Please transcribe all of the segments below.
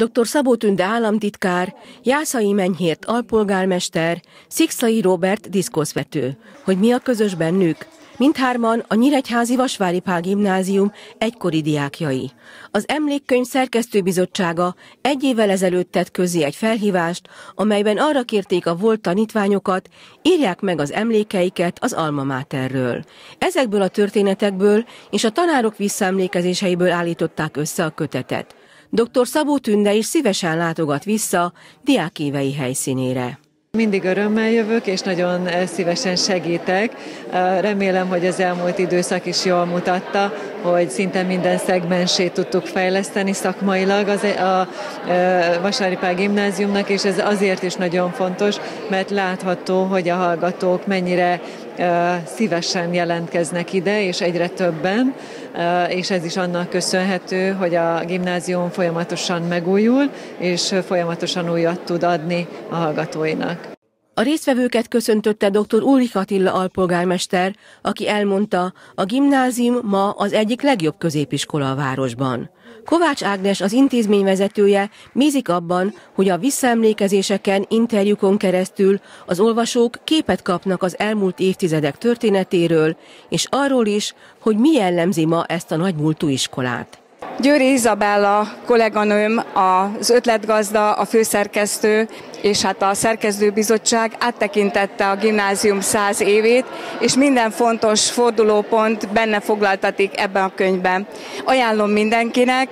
Dr. Szabó Tünde államtitkár, Jászai Menyhért alpolgármester, Szikszai Robert diszkoszvető. Hogy mi a közös bennük? Mindhárman a Nyíregyházi Vasvári Pál Gimnázium egykori diákjai. Az Emlékkönyv szerkesztőbizottsága egy évvel ezelőtt tett közé egy felhívást, amelyben arra kérték a volt tanítványokat, írják meg az emlékeiket az Alma Materről. Ezekből a történetekből és a tanárok visszaemlékezéseiből állították össze a kötetet. Dr. Szabó Tünde is szívesen látogat vissza diákévei helyszínére. Mindig örömmel jövök, és nagyon eh, szívesen segítek. Eh, remélem, hogy az elmúlt időszak is jól mutatta, hogy szinte minden szegmensét tudtuk fejleszteni szakmailag az, a, a, a Vasári Pál gimnáziumnak, és ez azért is nagyon fontos, mert látható, hogy a hallgatók mennyire szívesen jelentkeznek ide, és egyre többen, és ez is annak köszönhető, hogy a gimnázium folyamatosan megújul, és folyamatosan újat tud adni a hallgatóinak. A résztvevőket köszöntötte dr. Ulrich Attila alpolgármester, aki elmondta, a gimnázium ma az egyik legjobb középiskola a városban. Kovács Ágnes, az intézmény vezetője bízik abban, hogy a visszaemlékezéseken, interjúkon keresztül az olvasók képet kapnak az elmúlt évtizedek történetéről, és arról is, hogy mi jellemzi ma ezt a nagymúltú iskolát. Győri Izabella kolléganőm, az ötletgazda, a főszerkesztő és hát a szerkesztőbizottság áttekintette a gimnázium száz évét, és minden fontos fordulópont benne foglaltatik ebben a könyvben. Ajánlom mindenkinek,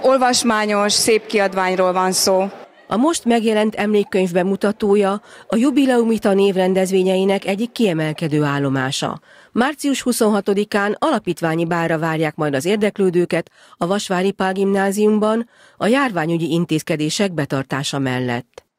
olvasmányos, szép kiadványról van szó. A most megjelent emlékkönyv bemutatója a Jubileumita névrendezvényeinek egyik kiemelkedő állomása. Március 26-án alapítványi bára várják majd az érdeklődőket a Vasvári Pál gimnáziumban a járványügyi intézkedések betartása mellett.